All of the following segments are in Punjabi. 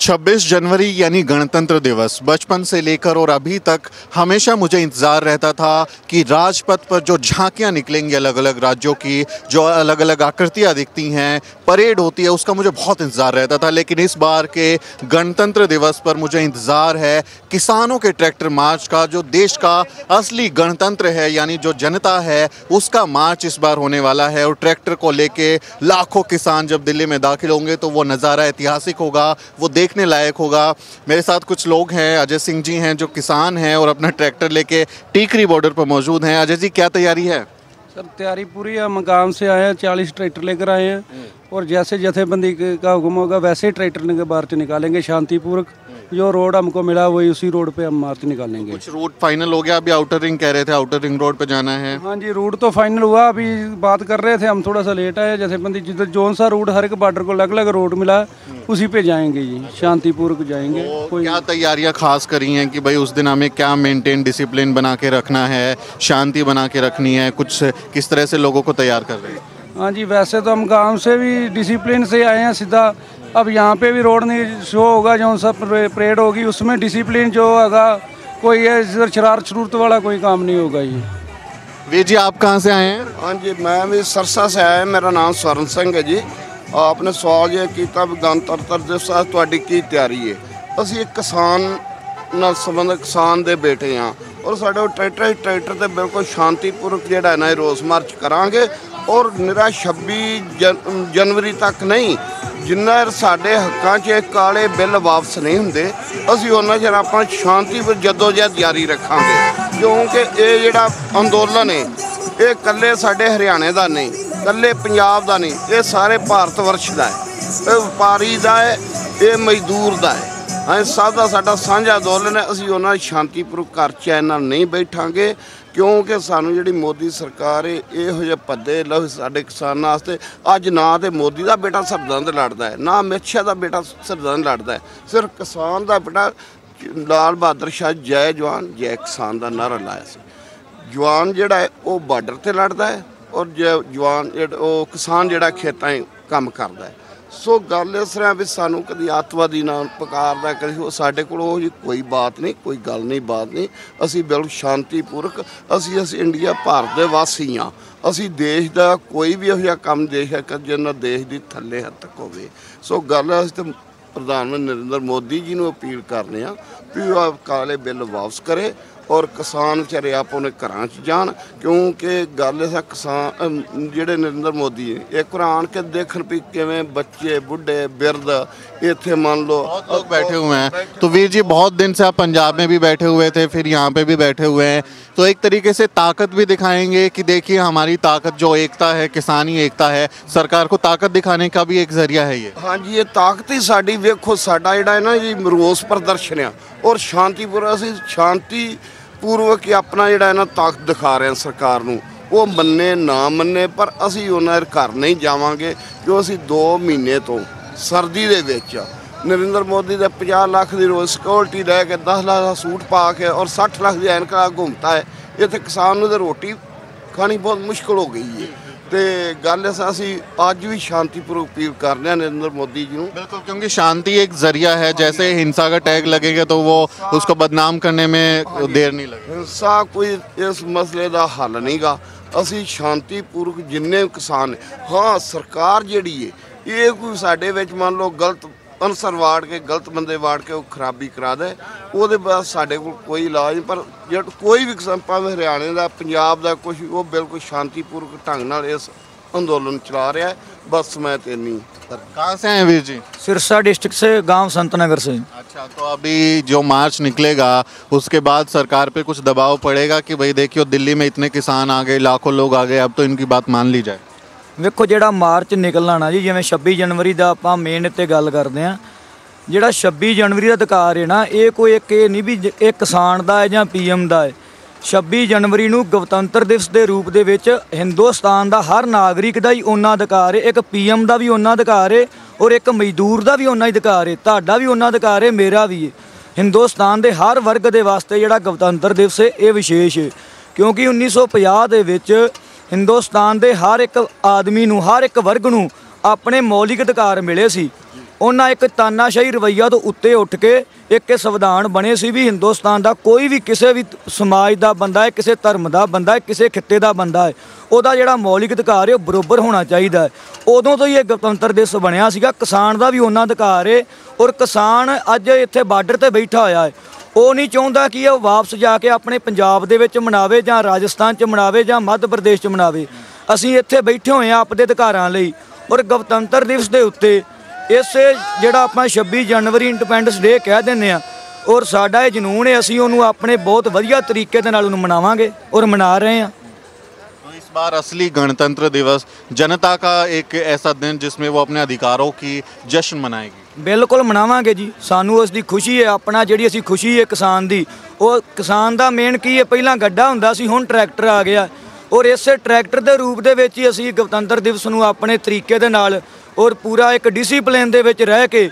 26 जनवरी यानी गणतंत्र दिवस। बचपन से लेकर और अभी तक हमेशा मुझे इंतज़ार रहता था कि राजपथ पर जो झांकियाँ निकलेंगी अलग अलग राज्यों की, जो अलग अलग आकृतियाँ दिखती हैं, परेड होती है, उसका मुझे बहुत इंतज़ार रहता था। लेकिन इस बार के गणतंत्र दिवस पर मुझे इंतज़ार है किसानों के ट्रैक्टर मार्च का, जो देश का असली गणतंत्र है, यानी जो जनता है, उसका मार्च इस बार होने वाला है। और ट्रैक्टर को लेके लाखों किसान जब दिल्ली में दाखिल होंगे तो वो नज़ारा ऐतिहासिक होगा, वो देखने लायक होगा। मेरे साथ कुछ लोग हैं, अजय सिंह जी हैं, जो किसान हैं और अपना ट्रैक्टर लेके टीकरी बॉर्डर पर मौजूद हैं। अजय जी, क्या तैयारी है? सर, तैयारी पूरी है। मकान से आए हैं, चालीस ट्रैक्टर लेकर आए हैं। और जैसे जथेबंदी का हुक्म होगा वैसे ही ट्रैक्टर के मार्च निकालेंगे शांतिपूर्वक। जो रोड हमको मिला वही उसी रोड पे हम मार्च निकालेंगे। कुछ रूट फाइनल हो गया? अभी आउटर रिंग कह रहे थे आउटर रिंग रोड पे जाना है। हाँ जी रूट तो फाइनल हुआ। अभी बात कर रहे थे हम थोड़ा सा लेट आए। जथेबंदी जिधर जोन सा रूट हर एक बॉर्डर को अलग अलग रोड मिला उसी पे जाएँगे जी। शांतिपूर्वक जाएँगे। तो क्या तैयारियाँ खास करी हैं कि भाई उस दिन हमें क्या मेंटेन डिसिप्लिन बना के रखना है शांति बना के रखनी है? कुछ किस तरह से लोगों को तैयार कर रहे हैं? हाँ जी वैसे तो हम गांव से भी डिसिप्लिन से आए हैं सीधा अब यहाँ पे भी रोड नहीं शो होगा जो सा परे- परेड होगी उसमें डिसिप्लिन जो होगा कोई है इधर शरारत शरूरत वाला कोई काम नहीं होगा ये वीर जी आप कहाँ से आए हैं ਹਾਂਜੀ ਮੈਂ ਵੀ ਸਰਸਾ ਸੇ ਆਇਆ ਮੇਰਾ ਨਾਮ ਸਵਰਨ ਸਿੰਘ ਹੈ ਜੀ ਆਪਨੇ ਸਵਾਲ ਇਹ ਕੀਤਾ ਵੀ ਗਣਤੰਤਰ ਦਿਵਸ ਆ ਤੁਹਾਡੀ ਕੀ ਤਿਆਰੀ ਹੈ ਅਸੀਂ ਇੱਕ ਕਿਸਾਨ ਨਾਲ ਸੰਬੰਧਿਤ ਕਿਸਾਨ ਦੇ ਬੇਟੇ ਆ ਔਰ ਸਾਡੇ ਕੋਲ ਟਰੈਕਟਰ ਹੈ, ਟਰੈਕਟਰ ਤੇ ਬਿਲਕੁਲ ਸ਼ਾਂਤੀਪੂਰਵਕ ਜਿਹੜਾ ਹੈ ਨਾ ਇਹ ਰੋਸ ਮਾਰਚ ਕਰਾਂਗੇ ਔਰ ਨਿਰਾ 26 ਜਨ- ਜਨਵਰੀ ਤੱਕ ਨਹੀਂ, ਜਿੰਨਾ ਸਾਡੇ ਹੱਕਾਂ 'ਚ ਇਹ ਕਾਲੇ ਬਿੱਲ ਵਾਪਸ ਨਹੀਂ ਹੁੰਦੇ, ਅਸੀਂ ਉਹਨਾਂ ਚਿਰ ਆਪਾਂ ਸ਼ਾਂਤੀ ਸ਼ਾਂਤੀਪੂਰ ਜਦੋਜਹਿਦ ਜਾਰੀ ਰੱਖਾਂਗੇ। ਕਿਉਂਕਿ ਇਹ ਜਿਹੜਾ ਅੰਦੋਲਨ ਹੈ ਇਹ ਇਕੱਲੇ ਸਾਡੇ ਹਰਿਆਣੇ ਦਾ ਨਹੀਂ, ਇਕੱਲੇ ਪੰਜਾਬ ਦਾ ਨਹੀਂ, ਇਹ ਸਾਰੇ ਭਾਰਤ ਵਰਸ਼ ਦਾ ਹੈ ਇਹ ਵਪਾਰੀ ਦਾ ਹੈ ਇਹ ਮਜ਼ਦੂਰ ਦਾ ਹੈ ਹਾਂ ਸਭ ਦਾ ਸਾਡਾ ਸਾਂਝਾ ਅੰਦੋਲਨ ਹੈ। ਅਸੀਂ ਉਹਨਾਂ ਦੀ ਸ਼ਾਂਤੀਪੂਰਵਕ ਘਰ ਚੈਨ ਨਾਲ ਨਹੀਂ ਬੈਠਾਂਗੇ, ਕਿਉਂਕਿ ਸਾਨੂੰ ਜਿਹੜੀ ਮੋਦੀ ਸਰਕਾਰ ਏ, ਇਹੋ ਜਿਹੇ ਪੱਦੇ ਲਓ ਸਾਡੇ ਕਿਸਾਨਾਂ ਵਾਸਤੇ, ਅੱਜ ਨਾ ਤੇ ਮੋਦੀ ਦਾ ਬੇਟਾ ਸਰਦਾਂ ਲੜਦਾ ਹੈ, ਨਾ ਅਮਿਤ ਸ਼ਾਹ ਦਾ ਬੇਟਾ ਸਰਦਾਂ ਲੜਦਾ ਹੈ। ਸਿਰਫ ਕਿਸਾਨ ਦਾ ਬੇਟਾ ਲਾਲ ਬਹਾਦਰ ਸ਼ਾਹ, ਜੈ ਜਵਾਨ, ਜੈ ਕਿਸਾਨ ਦਾ ਨਾਰਾ ਲਾਇਆ ਸੀ। ਜਵਾਨ ਜਿਹੜਾ ਹੈ, ਉਹ ਬਾਰਡਰ ਤੇ ਲੜਦਾ ਹੈ ਔਰ ਜ- ਜਵਾਨ ਜਿਹੜਾ, ਉਹ ਕਿਸਾਨ ਜਿਹੜਾ ਖੇਤਾਂ 'ਚ ਕੰਮ ਕਰਦਾ ਹੈ। ਸੋ ਗੱਲ ਇਸ ਤਰ੍ਹਾਂ ਵੀ ਸਾਨੂੰ ਕਦੀ ਆਤਵਾਦੀ ਨਾਲ ਪੁਕਾਰਦਾ ਕਦੀ ਉਹ ਸਾਡੇ ਕੋਲ ਉਹ ਜੀ ਕੋਈ ਬਾਤ ਨਹੀਂ, ਕੋਈ ਗੱਲ ਨਹੀਂ, ਬਾਤ ਨਹੀਂ। ਅਸੀਂ ਬਿਲਕੁਲ ਸ਼ਾਂਤੀਪੂਰਕ, ਅਸੀਂ ਅਸੀਂ ਇੰਡੀਆ ਭਾਰਤ ਦੇ ਵਾਸੀ ਹਾਂ। ਅਸੀਂ ਦੇਸ਼ ਦਾ ਕੋਈ ਵੀ ਇਹੋ ਜਿਹਾ ਕੰਮ ਦੇਖ ਹੈ ਕਿ ਜਿਹਨਾਂ ਦੇਸ਼ ਦੀ ਥੱਲੇ ਹੱਦ ਤੱਕ ਹੋਵੇ। ਸੋ ਗੱਲ ਅਸੀਂ ਤੇ ਪ੍ਰਧਾਨ ਮੰਤਰੀ ਨਰਿੰਦਰ ਮੋਦੀ ਜੀ ਨੂੰ ਅਪੀਲ ਕਰਨੇ ਆ ਵੀ ਉਹ ਕਾਲੇ ਬਿੱਲ ਵਾਪਸ ਕਰੇ। ਔਰ ਕਿਸਾਨ ਵਿਚਾਰੇ ਆਪ ਉਹਨੇ ਘਰਾਂ 'ਚ ਜਾਣ ਕਿਉਂਕਿ ਗੱਲ ਇਹ ਆ ਕਿਸਾਨ ਅਮ, ਜਿਹੜੇ ਨਰਿੰਦਰ ਮੋਦੀ ਹੈ ਇਹ ਕੁਰਾਨ ਕੇ ਦੇਖਣ ਵੀ ਕਿਵੇਂ ਬੱਚੇ ਬੁੱਢੇ ਬਿਰਧ ਇੱਥੇ ਮੰਨ ਲਓ बहुत लोग बैठे हुए हैं तो वीर जी बहुत दिन से आप पंजाब में भी बैठे हुए थे फिर यहाँ पे भी बैठे हुए हैं तो एक तरीके से ताकत भी दिखाएंगे कि देखिए हमारी ताकत जो एकता है किसानी एकता है सरकार को ताकत दिखाने का भी एक जरिया है ये ਹਾਂਜੀ ਇਹ ਤਾਕਤ ਹੀ ਸਾਡੀ ਵੇਖੋ ਸਾਡਾ ਜਿਹੜਾ ਹੈ ਨਾ ਜੀ ਰੋਸ ਪ੍ਰਦਰਸ਼ਨ ਆ ਔਰ ਸ਼ਾਂਤੀਪੂਰ ਅਸੀਂ ਸ਼ਾਂਤੀ ਪੂਰਵਕ ਹੀ ਆਪਣਾ ਜਿਹੜਾ ਇਹਨਾਂ ਤਾਕਤ ਦਿਖਾ ਰਹੇ ਸਰਕਾਰ ਨੂੰ, ਉਹ ਮੰਨੇ, ਨਾ ਮੰਨੇ, ਪਰ ਅਸੀਂ ਉਹਨਾਂ ਦੇ ਘਰ ਨਹੀਂ ਜਾਵਾਂਗੇ ਜੋ ਅਸੀਂ 2 ਮਹੀਨੇ ਤੋਂ ਸਰਦੀ ਦੇ ਵਿੱਚ ਨਰਿੰਦਰ ਮੋਦੀ ਦੇ 50 ਲੱਖ ਦੀ ਰੋਜ਼ ਸਿਕਿਉਰਿਟੀ ਲੈ ਕੇ 10 ਲੱਖ ਦਾ ਸੂਟ ਪਾ ਕੇ ਔਰ 60 ਲੱਖ ਦੀ ਐਨਕਾਂ ਘੁੰਮਤਾ ਹੈ, ਇੱਥੇ ਕਿਸਾਨ ਨੂੰ ਤੇ ਰੋਟੀ ਖਾਣੀ ਬਹੁਤ ਮੁਸ਼ਕਲ ਹੋ ਗਈ ਹੈ। ਤੇ ਗੱਲ ਇਸ ਅਸੀਂ ਅੱਜ ਵੀ ਸ਼ਾਂਤੀਪੂਰਵਕ ਅਪੀਲ ਕਰਦੇ ਹਾਂ ਨਰਿੰਦਰ ਮੋਦੀ ਜੀ ਨੂੰ बिल्कुल क्योंकि शांति एक जरिया है जैसे हिंसा का टैग लगेगा तो वो उसको बदनाम करने में देर नहीं लगेगी ਹਿੰਸਾ ਕੋਈ ਇਸ ਮਸਲੇ ਦਾ ਹੱਲ ਨਹੀਂਗਾ ਅਸੀਂ ਸ਼ਾਂਤੀਪੂਰਵਕ ਜਿੰਨੇ ਵੀ ਕਿਸਾਨ ਨੇ ਹਾਂ ਸਰਕਾਰ ਜਿਹੜੀ ਹੈ ਇਹ ਕੋਈ ਸਾਡੇ ਵਿੱਚ ਮੰਨ ਲਓ ਗਲਤ ਅਨਸਰ ਵਾੜ ਕੇ ਗਲਤ ਬੰਦੇ ਵਾੜ ਕੇ ਉਹ ਖਰਾਬੀ ਕਰਾ ਦੇ ਉਹਦੇ ਬਾਅਦ ਸਾਡੇ ਕੋਲ ਕੋਈ ਇਲਾਜ ਨਹੀਂ ਪਰ ਜਿਹੜਾ ਕੋਈ ਵੀ ਕਿਸਾਨ ਭਾਵੇਂ ਹਰਿਆਣੇ ਦਾ ਪੰਜਾਬ ਦਾ ਕੁਝ ਉਹ ਬਿਲਕੁਲ ਸ਼ਾਂਤੀਪੂਰਵਕ ਢੰਗ ਨਾਲ ਇਸ ਅੰਦੋਲਨ ਚਲਾ ਰਿਹਾ ਹੈ ਬਸ ਮੈਂ ਤੇ ਨਹੀਂ कहाँ से हैं वीर जी सिरसा डिस्ट्रिक्ट से गांव संतनगर से अच्छा तो अभी जो मार्च निकलेगा उसके बाद सरकार पे कुछ दबाव पड़ेगा कि भाई देखियो दिल्ली में इतने किसान आ गए लाखों लोग आ गए अब तो इनकी बात मान ली जाए ਵੇਖੋ ਜਿਹੜਾ ਮਾਰਚ ਨਿਕਲਣਾ ਨਾ ਜੀ, ਜਿਵੇਂ 26 ਜਨਵਰੀ ਦਾ ਆਪਾਂ ਮੇਨ ਤੇ ਗੱਲ ਕਰਦੇ ਆ ਜਿਹੜਾ 26 ਜਨਵਰੀ ਦਾ ਅਧਿਕਾਰ ਹੈ ਨਾ, ਇਹ ਕੋਈ ਇੱਕ ਇਹ ਨਹੀਂ ਵੀ ਇਹ ਕਿਸਾਨ ਦਾ ਹੈ ਜਾਂ ਪੀਐਮ ਦਾ ਹੈ। 26 ਜਨਵਰੀ ਨੂੰ ਗਣਤੰਤਰ ਦਿਵਸ ਦੇ ਰੂਪ ਦੇ ਵਿੱਚ ਹਿੰਦੁਸਤਾਨ ਦਾ ਹਰ ਨਾਗਰਿਕ ਦਾ ਹੀ ਉਹਨਾਂ ਅਧਿਕਾਰ ਹੈ, ਇੱਕ ਪੀਐਮ ਦਾ ਵੀ ਉਹਨਾਂ ਅਧਿਕਾਰ ਹੈ ਔਰ ਇੱਕ ਮਜ਼ਦੂਰ ਦਾ ਵੀ ਉਹਨਾਂ ਹੀ ਅਧਿਕਾਰ ਹੈ, ਤੁਹਾਡਾ ਵੀ ਉਹਨਾਂ ਅਧਿਕਾਰ ਹੈ, ਮੇਰਾ ਵੀ ਹੈ। ਹਿੰਦੁਸਤਾਨ ਦੇ ਹਰ ਵਰਗ ਦੇ ਵਾਸਤੇ ਜਿਹੜਾ ਗਣਤੰਤਰ ਦਿਵਸ ਹੈ, ਇਹ ਵਿਸ਼ੇਸ਼ ਹੈ, ਕਿਉਂਕਿ 1950 ਦੇ ਵਿੱਚ ਹਿੰਦੁਸਤਾਨ ਦੇ ਹਰ ਇੱਕ ਆਦਮੀ ਨੂੰ, ਹਰ ਇੱਕ ਵਰਗ ਨੂੰ ਆਪਣੇ ਮੌਲਿਕ ਅਧਿਕਾਰ ਮਿਲੇ ਸੀ। ਉਹਨਾਂ ਇੱਕ ਤਾਨਾਸ਼ਾਹੀ ਰਵਈਆ ਤੋਂ ਉੱਤੇ ਉੱਠ ਕੇ ਇੱਕ ਇਹ ਸੰਵਿਧਾਨ ਬਣੇ ਸੀ ਵੀ ਹਿੰਦੁਸਤਾਨ ਦਾ ਕੋਈ ਵੀ ਕਿਸੇ ਵੀ ਸਮਾਜ ਦਾ ਬੰਦਾ ਹੈ, ਕਿਸੇ ਧਰਮ ਦਾ ਬੰਦਾ ਹੈ, ਕਿਸੇ ਖਿੱਤੇ ਦਾ ਬੰਦਾ ਹੈ, ਉਹਦਾ ਜਿਹੜਾ ਮੌਲਿਕ ਅਧਿਕਾਰ ਹੈ, ਉਹ ਬਰੋਬਰ ਹੋਣਾ ਚਾਹੀਦਾ ਹੈ। ਉਦੋਂ ਤੋਂ ਹੀ ਇਹ ਗਣਤੰਤਰ ਦਿਵਸ ਬਣਿਆ ਸੀਗਾ। ਕਿਸਾਨ ਦਾ ਵੀ ਉਹਨਾਂ ਅਧਿਕਾਰ ਹੈ ਔਰ ਕਿਸਾਨ ਅੱਜ ਇੱਥੇ ਬਾਰਡਰ ਤੇ ਬੈਠਾ ਹੋਇਆ ਹੈ। ਉਹ ਨਹੀਂ ਚਾਹੁੰਦਾ ਕਿ ਉਹ ਵਾਪਸ ਜਾ ਕੇ ਆਪਣੇ ਪੰਜਾਬ ਦੇ ਵਿੱਚ ਮਨਾਵੇ ਜਾਂ ਰਾਜਸਥਾਨ 'ਚ ਮਨਾਵੇ ਜਾਂ ਮੱਧ ਪ੍ਰਦੇਸ਼ 'ਚ ਮਨਾਵੇ ਅਸੀਂ ਇੱਥੇ ਬੈਠੇ ਹੋਏ ਹਾਂ ਆਪਦੇ ਅਧਿਕਾਰਾਂ ਲਈ ਔਰ ਗਣਤੰਤਰ ਦਿਵਸ ਦੇ ਉੱਤੇ ਇਸੇ ਜਿਹੜਾ ਆਪਾਂ 26 ਜਨਵਰੀ ਇੰਡੀਪੈਂਡੈਂਸ ਡੇ ਕਹਿ ਦਿੰਦੇ ਆ ਔਰ ਸਾਡਾ ਇਹ ਜਨੂਨ ਹੈ ਅਸੀਂ ਉਹਨੂੰ ਆਪਣੇ ਬਹੁਤ ਵਧੀਆ ਤਰੀਕੇ ਦੇ ਨਾਲ ਉਹਨੂੰ ਮਨਾਵਾਂਗੇ ਔਰ ਮਨਾ ਰਹੇ ਹਾਂ तो इस बार असली गणतंत्र दिवस जनता का एक ऐसा दिन जिसमें वो अपने अधिकारों की जश्न मनाएगी ਬਿਲਕੁਲ ਮਨਾਵਾਂਗੇ ਜੀ ਸਾਨੂੰ ਉਸ ਦੀ ਖੁਸ਼ੀ ਹੈ ਆਪਣਾ ਜਿਹੜੀ ਅਸੀਂ ਖੁਸ਼ੀ ਹੈ ਕਿਸਾਨ ਦੀ ਉਹ ਕਿਸਾਨ ਦਾ ਮੇਨ ਕੀ ਹੈ ਪਹਿਲਾਂ ਗੱਡਾ ਹੁੰਦਾ ਸੀ ਹੁਣ ਟਰੈਕਟਰ ਆ ਗਿਆ ਔਰ ਇਸੇ ਟਰੈਕਟਰ ਦੇ ਰੂਪ ਦੇ ਵਿੱਚ ਹੀ ਅਸੀਂ ਗਣਤੰਤਰ ਦਿਵਸ ਨੂੰ ਆਪਣੇ ਤਰੀਕੇ ਦੇ ਨਾਲ ਔਰ ਪੂਰਾ ਇੱਕ ਡਿਸਪਲਿਨ ਦੇ ਵਿੱਚ ਰਹਿ ਕੇ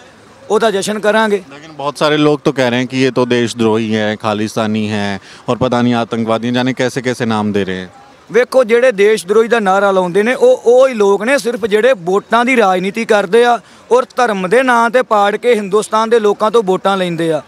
ਉਹਦਾ ਜਸ਼ਨ ਕਰਾਂਗੇ लेकिन बहुत सारे लोग तो कह रहे हैं कि ये तो देशद्रोही है खालिस्तानी है और पता नहीं आतंकवादी जाने कैसे कैसे नाम दे रहे हैं ਵੇਖੋ ਜਿਹੜੇ ਦੇਸ਼ ਦਰੋਹੀ ਦਾ ਨਾਰਾ ਲਾਉਂਦੇ ਨੇ ਉਹ ਉਹ ਹੀ ਲੋਕ ਨੇ ਸਿਰਫ ਜਿਹੜੇ ਵੋਟਾਂ ਦੀ ਰਾਜਨੀਤੀ ਕਰਦੇ ਆ ਔਰ ਧਰਮ ਦੇ ਨਾਂ ਤੇ ਪਾੜ ਕੇ ਹਿੰਦੁਸਤਾਨ ਦੇ ਲੋਕਾਂ ਤੋਂ ਵੋਟਾਂ ਲੈਂਦੇ ਆ।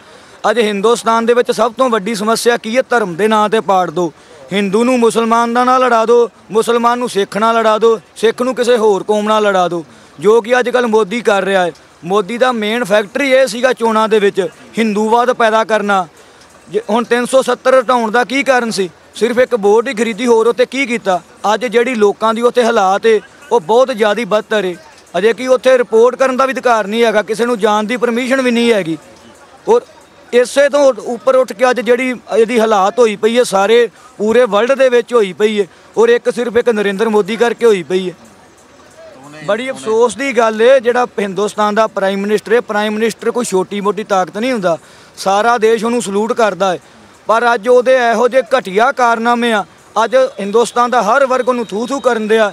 ਅੱਜ ਹਿੰਦੁਸਤਾਨ ਦੇ ਵਿੱਚ ਸਭ ਤੋਂ ਵੱਡੀ ਸਮੱਸਿਆ ਕੀ ਹੈ? ਧਰਮ ਦੇ ਨਾਂ ਤੇ ਪਾੜ ਦੋ। ਹਿੰਦੂ ਨੂੰ ਮੁਸਲਮਾਨ ਦਾ ਨਾਲ ਲੜਾ ਦਿਓ ਮੁਸਲਮਾਨ ਨੂੰ ਸਿੱਖ ਨਾਲ ਲੜਾ ਦਿਓ ਸਿੱਖ ਨੂੰ ਕਿਸੇ ਹੋਰ ਕੌਮ ਨਾਲ ਲੜਾ ਦਿਓ ਜੋ ਕਿ ਅੱਜ ਕੱਲ ਮੋਦੀ ਕਰ ਰਿਹਾ ਹੈ। ਮੋਦੀ ਦਾ ਮੇਨ ਫੈਕਟਰੀ ਇਹ ਸੀਗਾ ਚੋਣਾਂ ਦੇ ਵਿੱਚ, ਹਿੰਦੂਵਾਦ ਪੈਦਾ ਕਰਨਾ। ਜੇ ਹੁਣ 370 ਹਟਾਉਣ ਦਾ ਕੀ ਕਾਰਨ ਸੀ? ਸਿਰਫ ਇੱਕ ਬੋਰਡ ਹੀ ਖਰੀਦੀ, ਹੋਰ ਉੱਤੇ ਕੀ ਕੀਤਾ? ਅੱਜ ਜਿਹੜੀ ਲੋਕਾਂ ਦੀ ਉੱਥੇ ਹਾਲਾਤ ਏ, ਉਹ ਬਹੁਤ ਜ਼ਿਆਦਾ ਬਦਤਰ ਏ। ਅਜੇ ਕਿ ਉੱਥੇ ਰਿਪੋਰਟ ਕਰਨ ਦਾ ਵੀ ਅਧਿਕਾਰ ਨਹੀਂ ਹੈਗਾ, ਕਿਸੇ ਨੂੰ ਜਾਣ ਦੀ ਪਰਮਿਸ਼ਨ ਵੀ ਨਹੀਂ ਹੈਗੀ। ਔਰ ਇਸੇ ਤੋਂ ਉੱਪਰ ਉੱਠ ਕੇ ਅੱਜ ਜਿਹੜੀ ਇਹਦੀ ਹਾਲਾਤ ਹੋਈ ਪਈ ਹੈ, ਸਾਰੇ ਪੂਰੇ ਵਰਲਡ ਦੇ ਵਿੱਚ ਹੋਈ ਪਈ ਹੈ, ਔਰ ਇੱਕ ਸਿਰਫ ਇੱਕ ਨਰਿੰਦਰ ਮੋਦੀ ਕਰਕੇ ਹੋਈ ਪਈ ਹੈ। ਬੜੀ ਅਫਸੋਸ ਦੀ ਗੱਲ ਹੈ ਜਿਹੜਾ ਹਿੰਦੁਸਤਾਨ ਦਾ ਪ੍ਰਾਈਮ ਮਿਨਿਸਟਰ ਹੈ ਪ੍ਰਾਈਮ ਮਿਨਿਸਟਰ ਕੋਈ ਛੋਟੀ ਮੋਟੀ ਤਾਕਤ ਨਹੀਂ ਹੁੰਦਾ, ਸਾਰਾ ਦੇਸ਼ ਉਹਨੂੰ ਸਲੂਟ ਕਰਦਾ ਹੈ। ਪਰ ਅੱਜ ਉਹਦੇ ਇਹੋ ਜਿਹੇ ਘਟੀਆ ਕਾਰਨਾਮੇ ਆ, ਅੱਜ ਹਿੰਦੁਸਤਾਨ ਦਾ ਹਰ ਵਰਗ ਉਹਨੂੰ ਥੂ ਥੂ ਕਰਨ ਦਿਆ,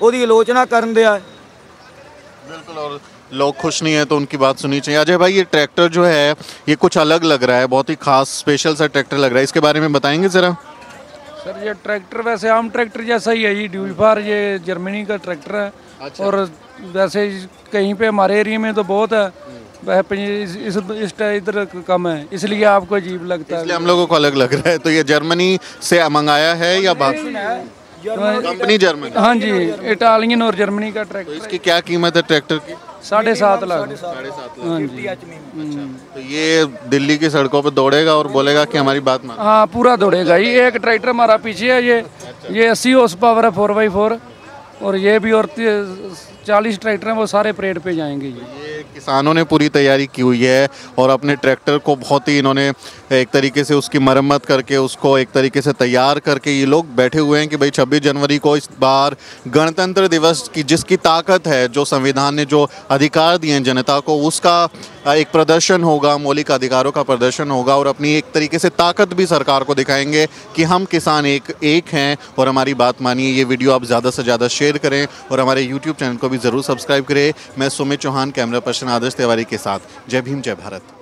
ਉਹਦੀ ਆਲੋਚਨਾ ਕਰਨ ਦਿਆ। बिल्कुल और लोग खुश नहीं है तो उनकी बात सुननी चाहिए। अजय भाई ये ट्रैक्टर जो है ये कुछ अलग लग रहा है बहुत ही खास स्पेशल सा ट्रैक्टर लग रहा है। इसके बारे में बताएँगे ज़रा। सर ये ट्रैक्टर वैसे आम ट्रैक्टर जैसा ही है जी ड्यूफार ये जर्मनी का ट्रैक्टर है। अच्छा। और वैसे कहीं पे हमारे एरिया में तो बहुत है वह इस इस इधर कम है इसलिए आपको अजीब लगता इसलिए है हम लोगों को अलग लग रहा है। तो ये जर्मनी से मंगाया है या बाहर? Company Germany. हाँ जी इटालियन और जर्मनी का ट्रैक्टर तो इसकी क्या कीमत है ट्रैक्टर की? साढ़े सात लाख। साढ़े सात हाँ जी। तो ये दिल्ली की सड़कों पर दौड़ेगा और बोलेगा कि हमारी बात मान। हाँ पूरा दौड़ेगा। ये एक ट्रैक्टर हमारा पीछे है ये ये अस्सी हॉर्स पावर है फोर बाई फोर और ये भी और चालीस ट्रैक्टर हैं, वो सारे परेड पे जाएँगे ये किसानों ने पूरी तैयारी की हुई है और अपने ट्रैक्टर को बहुत ही इन्होंने एक तरीके से उसकी मरम्मत करके, उसको एक तरीके से तैयार करके ये लोग बैठे हुए हैं कि भाई 26 जनवरी को इस बार गणतंत्र दिवस की जिसकी ताकत है, जो संविधान ने जो अधिकार दिए हैं जनता को, उसका एक प्रदर्शन होगा, मौलिक अधिकारों का प्रदर्शन होगा और अपनी एक तरीके से ताकत भी सरकार को दिखाएँगे कि हम किसान एक एक हैं और हमारी बात मानिए, ये वीडियो आप ज़्यादा से ज़्यादा शेयर करें और हमारे यूट्यूब चैनल को भी ज़रूर सब्सक्राइब करें। मैं सुमित चौहान, कैमरा पर्सन आदर्श तिवारी के साथ। जय भीम, जय भारत।